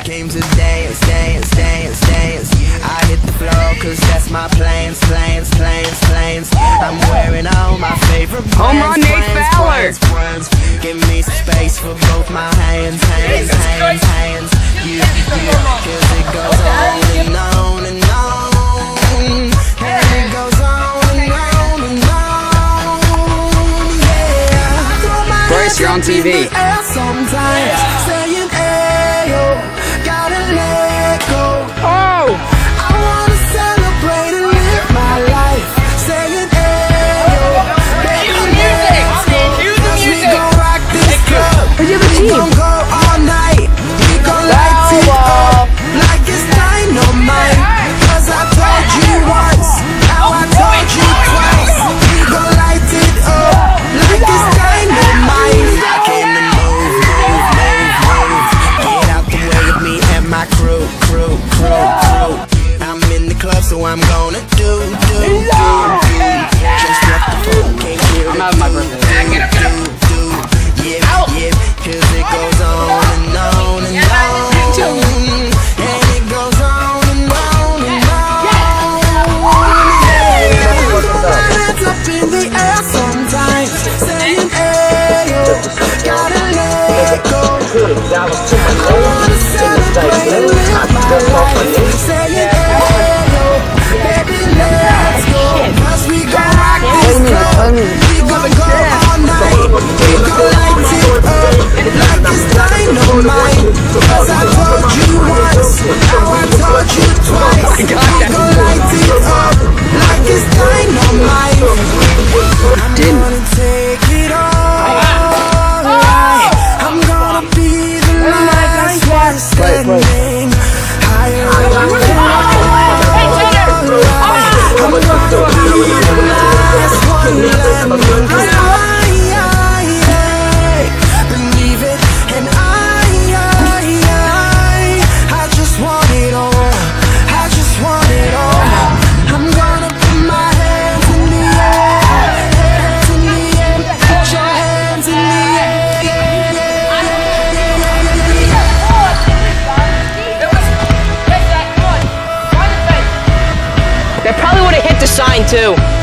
I came to dance, dance, dance, dance. I hit the floor cause that's my plans, plans, plans, plans. I'm wearing all my favorite brands, Home run, Nate brands, Fowler. brands, brands. Give me some space for both my hands, hands, Jesus hands, Christ. hands. You, you, cause it goes on and on and on. And it goes on and on and on. Yeah. Throw my Bryce, you're on hands up in TV. I'm gonna do, do, do, do. Just what the fuck can't hear I'm it having my do, birthday. do, do, do. Yeah, yeah, 'cause it goes on and on and on. And it goes on and on and on. Yeah. Throw hands up in the air sometimes, saying, "Ayo, gotta let go." I wanna celebrate once, now the sign too.